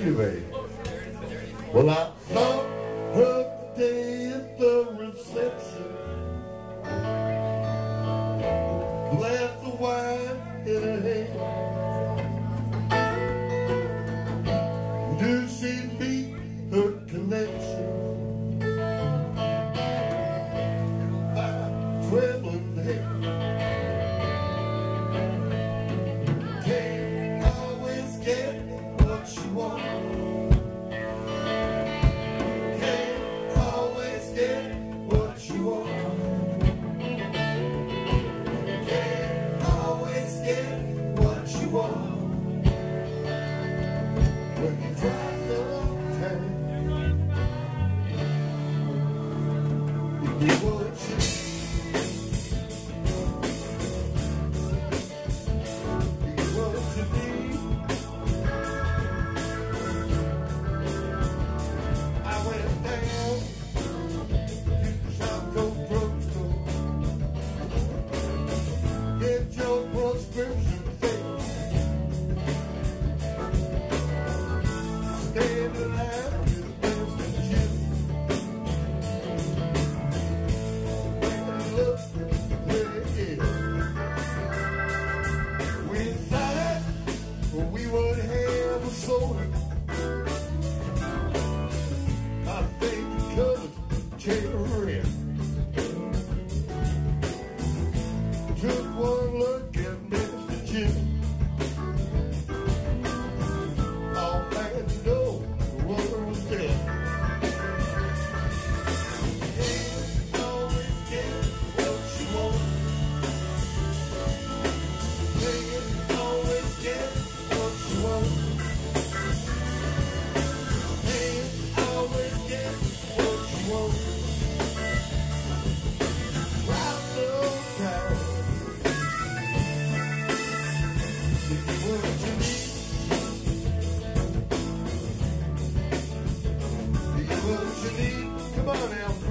aqui, velho. Olá. we would. Come on now.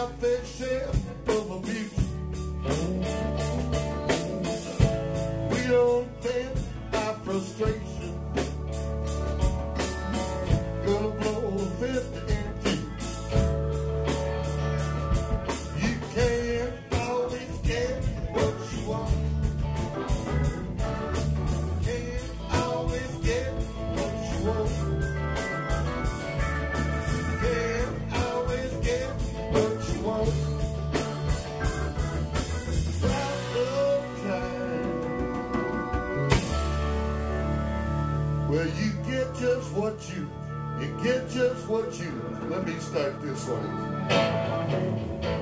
out big ship. just what you, you get just what you. Let me start this way.